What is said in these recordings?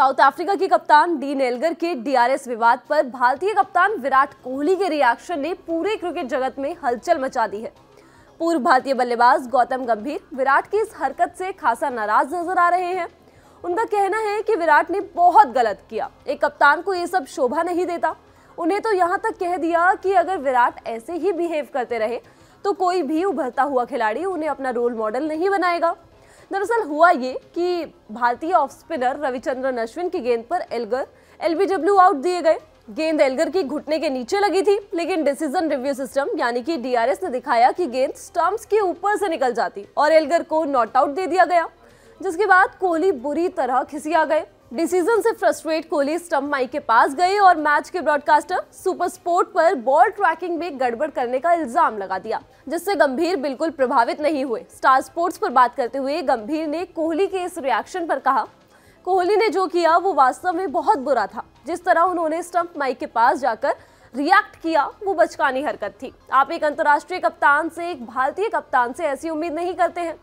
South Africa की कप्तान dean Elgar के डीआरएस विवाद पर भारतीय कप्तान विराट कोहली के रिएक्शन ने पूरे क्रिकेट जगत में हलचल मचा दी है। पूर्व भारतीय बल्लेबाज गौतम गंभीर विराट की इस हरकत से खासा नाराज़ नज़र आ रहे हैं। उनका कहना है कि विराट ने बहुत गलत किया। एक कप्तान को ये सब शोभा नहीं देता। उन्हें तो यहाँ तक कह दिया कि अगर विराट ऐसे ही बिहेव करते रहे तो कोई भी उभरता हुआ खिलाड़ी उन्हें अपना रोल मॉडल नहीं बनाएगा। दरअसल हुआ ये कि भारतीय ऑफ़ स्पिनर रविचंद्रन अश्विन की गेंद पर एल्गर, एलबीडब्ल्यू आउट दिए गए। गेंद एलगर की घुटने के नीचे लगी थी, लेकिन डिसीज़न रिव्यू सिस्टम यानी कि डीआरएस ने दिखाया कि गेंद स्टम्प्स के ऊपर से निकल जाती और एलगर को नॉट आउट दे दिया गया, जिसके बाद कोहली बुरी तरह खिसिया गए। डिसीज़न से फ्रस्ट्रेट कोहली स्टम्प माइक के पास गए और मैच के ब्रॉडकास्टर सुपर स्पोर्ट पर बॉल ट्रैकिंग में गड़बड़ करने का इल्ज़ाम लगा दिया, जिससे गंभीर बिल्कुल प्रभावित नहीं हुए। स्टार स्पोर्ट्स पर बात करते हुए गंभीर ने कोहली के इस रिएक्शन पर कहा, कोहली ने जो किया, वो वास्तव में बहुत बुरा था। जिस तरह उन्होंने स्टम्प माइक के पास जाकर रिएक्ट किया, वो बचकानी हरकत थी। आप एक अंतर्राष्ट्रीय कप्तान से, एक भारतीय कप्तान से ऐसी उम्मीद नहीं करते हैं।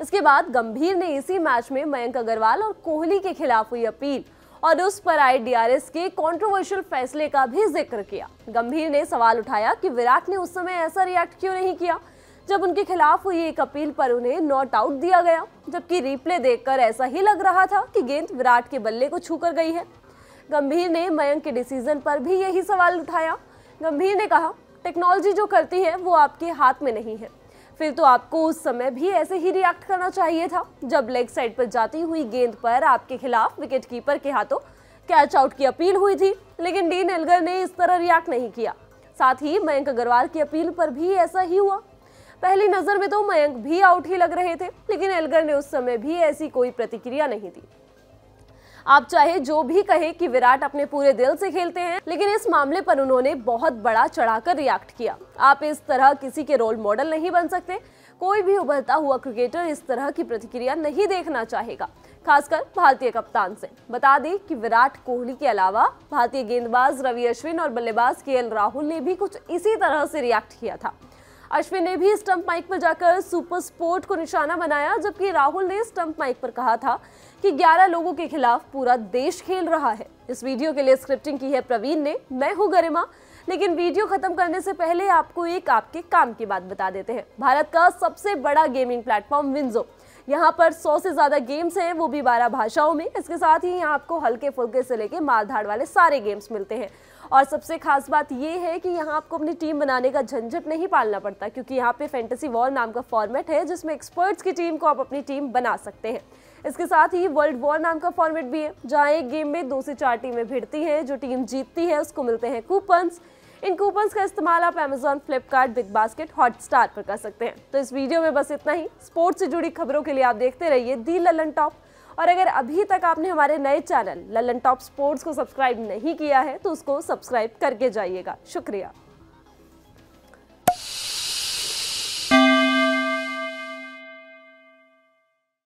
इसके बाद गंभीर ने इसी मैच में मयंक अग्रवाल और कोहली के खिलाफ हुई अपील और उस पर आए डीआरएस के कंट्रोवर्शियल फैसले का भी ज़िक्र किया। गंभीर ने सवाल उठाया कि विराट ने उस समय ऐसा रिएक्ट क्यों नहीं किया? जब उनके खिलाफ हुई एक अपील पर उन्हें नॉट आउट दिया गया, जबकि रिप्ले देखकर ऐसा ही लग रहा था कि गेंद विराट के बल्ले को छूकर गई है। गंभीर ने मयंक के डिसीज़न पर भी यही सवाल उठाया। गंभीर ने कहा, टेक्नोलॉजी जो करती है, वो आपके हाथ में नहीं है। फिर तो आपको उस समय भी ऐसे ही रिएक्ट करना चाहिए था। जब लेग साइड पर जाती हुई गेंद पर आपके खिलाफ विकेट कीपर के हाथों कैच आउट की अपील हुई थी, लेकिन डीन एल्गर ने इस तरह रिएक्ट नहीं किया। साथ ही मयंक अग्रवाल की अपील पर भी ऐसा ही हुआ। पहली नज़र में तो मयंक भी आउट ही लग रहे थे, लेकिन एल्गर ने उस समय भी ऐसी कोई प्रतिक्रिया नहीं दी। आप चाहे जो भी कहे कि विराट अपने पूरे दिल से खेलते हैं, लेकिन इस मामले पर उन्होंने बहुत बड़ा चढ़ाकर रिएक्ट किया। आप इस तरह किसी के रोल मॉडल नहीं बन सकते। कोई भी उभरता हुआ क्रिकेटर इस तरह की प्रतिक्रिया नहीं देखना चाहेगा, खासकर भारतीय कप्तान से। बता दें कि विराट कोहली के अलावा भारतीय गेंदबाज रवि अश्विन और बल्लेबाज के राहुल ने भी कुछ इसी तरह से रिएक्ट किया था। अश्विन ने भी स्टंप माइक पर जाकर सुपर स्पोर्ट को निशाना बनाया, जबकि राहुल ने स्टंप माइक पर कहा था कि 11 लोगों के खिलाफ पूरा देश खेल रहा है। इस वीडियो के लिए स्क्रिप्टिंग की है प्रवीण ने। मैं हूँ गरिमा। लेकिन वीडियो खत्म करने से पहले आपको एक आपके काम की बात बता देते हैं। भारत का सबसे बड़ा गेमिंग प्लेटफॉर्म विंजो यहाँ पर 100 से ज़्यादा गेम्स हैं, वो भी 12 भाषाओं में। इसके साथ ही यहाँ आपको हल्के फुल्के से लेके मारधाड़ वाले सारे गेम्स मिलते हैं। और सबसे खास बात ये है कि यहाँ आपको अपनी टीम बनाने का झंझट नहीं पालना पड़ता, क्योंकि यहाँ पे फैंटेसी वॉर नाम का फॉर्मेट है, जिसमें एक्सपर्ट्स की टीम को आप अपनी टीम बना सकते हैं। इसके साथ ही वर्ल्ड वॉर नाम का फॉर्मेट भी है, जहाँ एक गेम में दो से चार टीमें भिड़ती हैं, जो टीम जीतती है, उसको मिलते हैं कूपन्स इन कूपन्स का इस्तेमाल आप Amazon Flipkart Big Basket Hotstar पर कर सकते हैं। तो इस वीडियो में बस इतना ही। स्पोर्ट्स से जुड़ी खबरों के लिए आप देखते रहिए दी ललन टॉप और अगर अभी तक आपने हमारे नए चैनल ललन टॉप स्पोर्ट्स को सब्सक्राइब नहीं किया है तो उसको सब्सक्राइब करके जाइएगा। शुक्रिया।